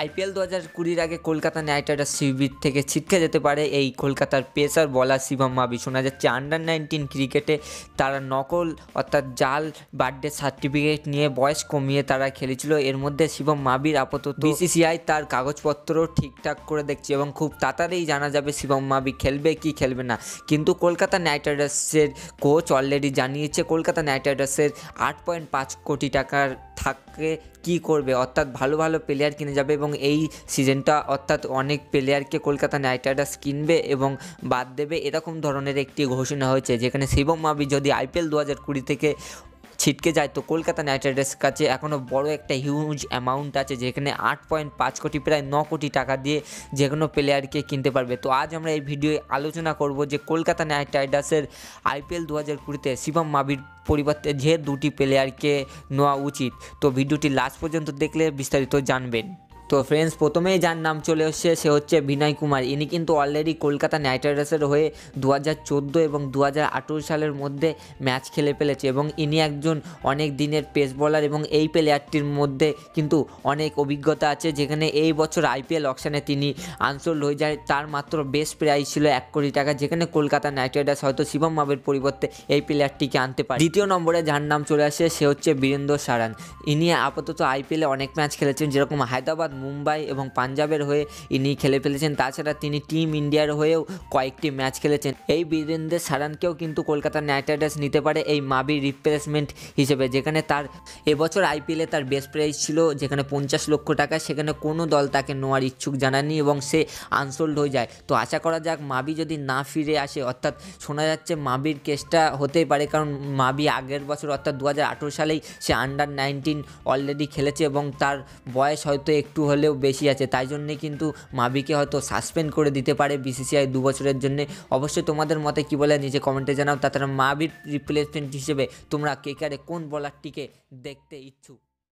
IPL দু হাজার কুড়ির আগে কলকাতা নাইট রাইডার্স শিবির থেকে ছিটকে যেতে পারে এই কলকাতার পেসার বলার শিবম মাবি। শোনা যাচ্ছে আন্ডার নাইনটিন ক্রিকেটে তারা নকল অর্থাৎ জাল, বার্থডে সার্টিফিকেট নিয়ে বয়স কমিয়ে তারা খেলেছিল। এর মধ্যে শিবম মাবির আপাতত বিসিসিআই তার কাগজপত্র ঠিকঠাক করে দেখছে এবং খুব তাড়াতাড়ি জানা যাবে শিবম মাবি খেলবে কি খেলবে না। কিন্তু কলকাতা নাইট রাইডার্সের কোচ অলরেডি জানিয়েছে, কলকাতা নাইট রাইডার্সের আট পয়েন্ট পাঁচ কোটি টাকার থাকে কি করবে? অর্থাৎ ভালো ভালো প্লেয়ার কিনে যাবে এবং এই সিজনটা অর্থাৎ অনেক প্লেয়ারকে কলকাতা নাইট রাইডার্স কিনবে এবং বাদ দেবে, এরকম ধরনের একটি ঘোষণা হয়েছে। যেখানে শিবম মাবি যদি আইপিএল দু হাজার কুড়ি থেকে ছিটকে যায়। তো কলকাতা নাইট রাইডার্স কাছে এখনও বড় একটা হিউজ অ্যামাউন্ট আছে, যেখানে আট পয়েন্ট পাঁচ কোটি, প্রায় ন কোটি টাকা দিয়ে যে কোনো প্লেয়ারকে কিনতে পারবে। তো আজ আমরা এই ভিডিওয়ে আলোচনা করব যে কলকাতা নাইট রাইডার্সের আইপিএল দু হাজার কুড়িতে শিবম মাবির পরিবর্তে যে দুটি প্লেয়ারকে নেওয়া উচিত। তো ভিডিওটি লাস্ট পর্যন্ত দেখলে বিস্তারিত জানবেন। তো ফ্রেন্ডস প্রথমেই যার নাম চলে এসছে, সে হচ্ছে বিনয় কুমার। ইনি কিন্তু অলরেডি কলকাতা নাইট রাইডার্সের হয়ে দু হাজার চোদ্দ এবং দু হাজার আঠেরো সালের মধ্যে ম্যাচ খেলে ফেলেছে এবং ইনি একজন অনেক দিনের পেস বলার এবং এই প্লেয়ারটির মধ্যে কিন্তু অনেক অভিজ্ঞতা আছে, যেখানে এই বছর আইপিএল অকশানে তিনি আনসোল্ড হয়ে যায়। তার মাত্র বেস্ট প্রাইস ছিল এক কোটি টাকা, যেখানে কলকাতা নাইট রাইডার্স হয়তো শিবম মাবের পরিবর্তে এই প্লেয়ারটিকে আনতে পারে। দ্বিতীয় নম্বরে যার নাম চলে আসে, সে হচ্ছে বীরেন্দ্র সারান। ইনি আপাতত আইপিএলে অনেক ম্যাচ খেলেছেন, যেরকম হায়দ্রাবাদ মুম্বাই এবং পাঞ্জাবের হয়ে ইনি খেলে ফেলেছেন। তাছাড়া তিনি টিম ইন্ডিয়ার হয়েও কয়েকটি ম্যাচ খেলেছেন। এই বীরেন্দ্র সারানকেও কিন্তু কলকাতা নাইট রাইডার্স নিতে পারে এই মাবির রিপ্লেসমেন্ট হিসেবে, যেখানে তার এবছর আইপিএলে তার বেস্ট প্রাইস ছিল যেখানে পঞ্চাশ লক্ষ টাকা। সেখানে কোনো দল তাকে নেওয়ার ইচ্ছুক জানায়নি এবং সে আনসোল্ড হয়ে যায়। তো আশা করা যাক মাবি যদি না ফিরে আসে, অর্থাৎ শোনা যাচ্ছে মাবির কেসটা হতেই পারে, কারণ মাবি আগের বছর, অর্থাৎ দু হাজার আঠেরো সালেই সে আন্ডার নাইনটিন অলরেডি খেলেছে এবং তার বয়স হয়তো একটু হলেও বেশি আছে। তাই জন্যে কিন্তু মাবিকে হয়তো সাসপেন্ড করে দিতে পারে বিসিসিআই দু বছরের জন্য। অবশ্যই তোমাদের মতে কি বলে নিজে কমেন্টে জানাও। তাছাড়া মাবির রিপ্লেসমেন্ট হিসেবে তোমরা কেকারে কোন বলারটিকে দেখতে ইচ্ছুক?